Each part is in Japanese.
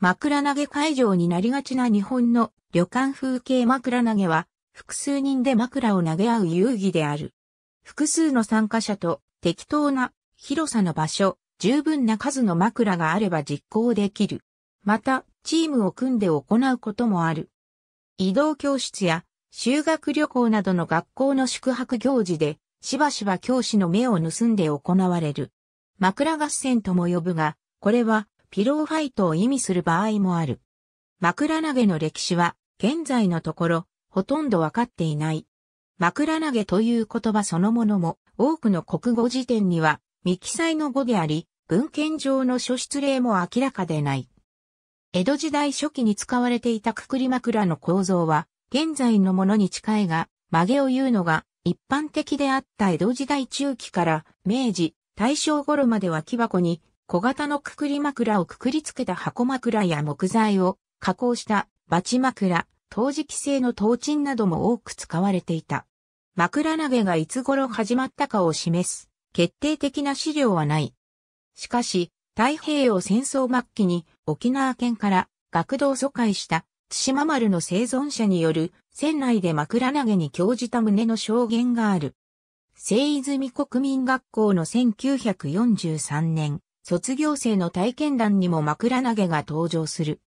枕投げ会場になりがちな日本の旅館風景枕投げは、複数人で枕を投げ合う遊戯である。複数の参加者と適当な広さの場所、十分な数の枕があれば実行できる。また、チームを組んで行うこともある。移動教室や修学旅行などの学校の宿泊行事で、しばしば教師の目を盗んで行われる。枕合戦とも呼ぶが、これはピローファイトを意味する場合もある。枕投げの歴史は、現在のところ、ほとんどわかっていない。枕投げという言葉そのものも、多くの国語辞典には、未記載の語であり、文献上の書出例も明らかでない。江戸時代初期に使われていたくくり枕の構造は、現在のものに近いが、曲げを言うのが一般的であった江戸時代中期から明治、大正頃までは木箱に小型のくくり枕をくくりつけた箱枕や木材を加工したバチ枕、陶磁器製の陶賃なども多く使われていた。枕投げがいつ頃始まったかを示す決定的な資料はない。しかし、太平洋戦争末期に沖縄県から学童疎開した対馬丸の生存者による船内で枕投げに興じた旨の証言がある。聖泉国民学校の1943年、卒業生の体験談にも枕投げが登場する。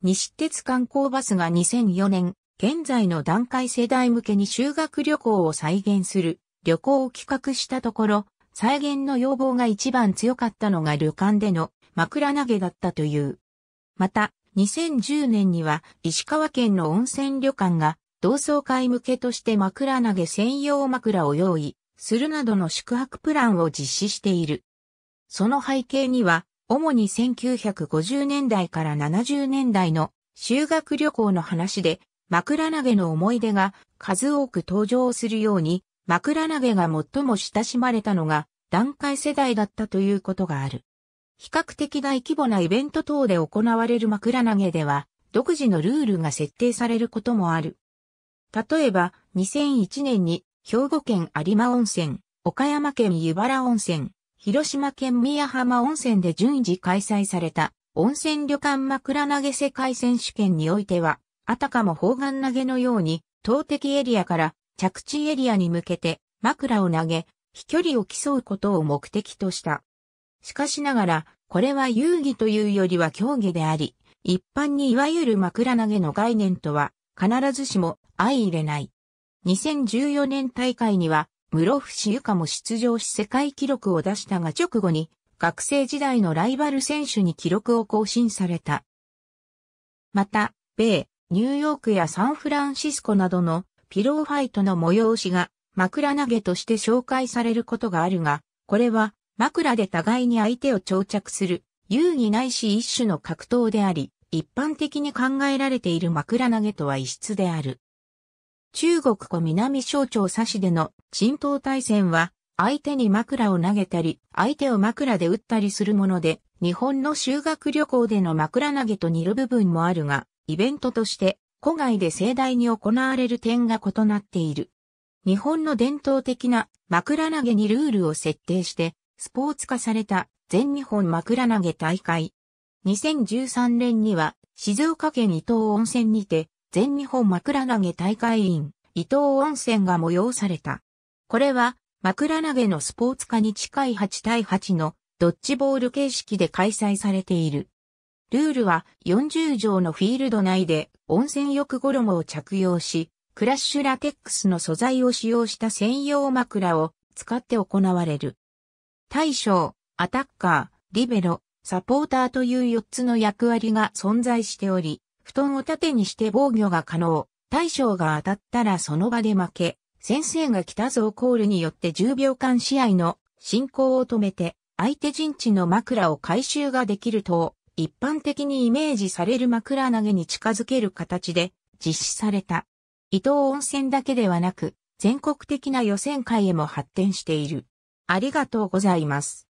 西鉄観光バスが2004年、現在の段階世代向けに修学旅行を再現する旅行を企画したところ、再現の要望が一番強かったのが旅館での枕投げだったという。また、2010年には石川県の温泉旅館が同窓会向けとして枕投げ専用枕を用意するなどの宿泊プランを実施している。その背景には主に1950年代から70年代の修学旅行の話で枕投げの思い出が数多く登場するように枕投げが最も親しまれたのが段階世代だったということがある。比較的大規模なイベント等で行われる枕投げでは独自のルールが設定されることもある。例えば2001年に兵庫県有馬温泉、岡山県湯原温泉、広島県宮浜温泉で順次開催された温泉旅館枕投げ世界選手権においては、あたかも砲丸投げのように、投擲エリアから着地エリアに向けて枕を投げ、飛距離を競うことを目的とした。しかしながら、これは遊戯というよりは競技であり、一般にいわゆる枕投げの概念とは必ずしも相入れない。2014年大会には室伏ゆかも出場し世界記録を出したが直後に学生時代のライバル選手に記録を更新された。また、米、ニューヨークやサンフランシスコなどのピローファイトの催しが枕投げとして紹介されることがあるが、これは枕で互いに相手を長着する遊戯ないし一種の格闘であり、一般的に考えられている枕投げとは異質である。中国古南省庁差しでの沈頭対戦は、相手に枕を投げたり、相手を枕で打ったりするもので、日本の修学旅行での枕投げと似る部分もあるが、イベントとして古外で盛大に行われる点が異なっている。日本の伝統的な枕投げにルールを設定して、スポーツ化された全日本枕投げ大会。2013年には静岡県伊東温泉にて全日本枕投げ大会員、伊東温泉が催された。これは、枕投げのスポーツ化に近い8対8のドッジボール形式で開催されている。ルールは40畳のフィールド内で温泉浴衣を着用し、クラッシュラテックスの素材を使用した専用枕を使って行われる。大将、アタッカー、リベロ、サポーターという4つの役割が存在しており、布団を縦にして防御が可能。大将が当たったらその場で負け。先生が来たぞコールによって10秒間試合の進行を止めて、相手陣地の枕を回収ができると、一般的にイメージされる枕投げに近づける形で実施された。伊東温泉だけではなく、全国的な予選会へも発展している。ありがとうございます。